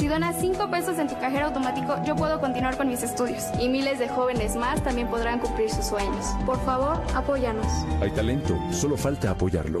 Si donas 5 pesos en tu cajero automático, yo puedo continuar con mis estudios. Y miles de jóvenes más también podrán cumplir sus sueños. Por favor, apóyanos. Hay talento, solo falta apoyarlo.